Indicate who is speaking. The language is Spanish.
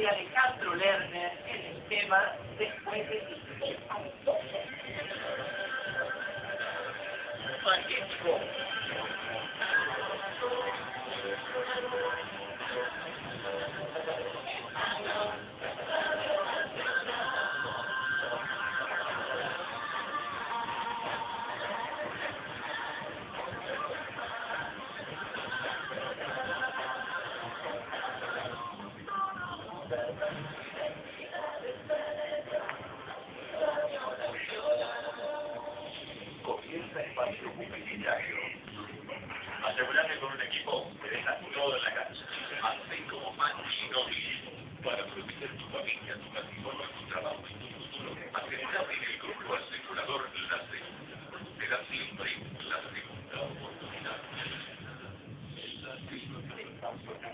Speaker 1: de Alejandro Lerner en el tema Después de ti.
Speaker 2: Magnífico.
Speaker 3: Comienza espacio publicitario. Asegurate con un equipo que dejas todo en la cancha.
Speaker 4: Así como Manny y Nobby para proteger tu familia, tu patrimonio, tu trabajo y tu futuro. Asegurate en el grupo asegurador La Segunda. Te da siempre la segunda oportunidad. La segunda.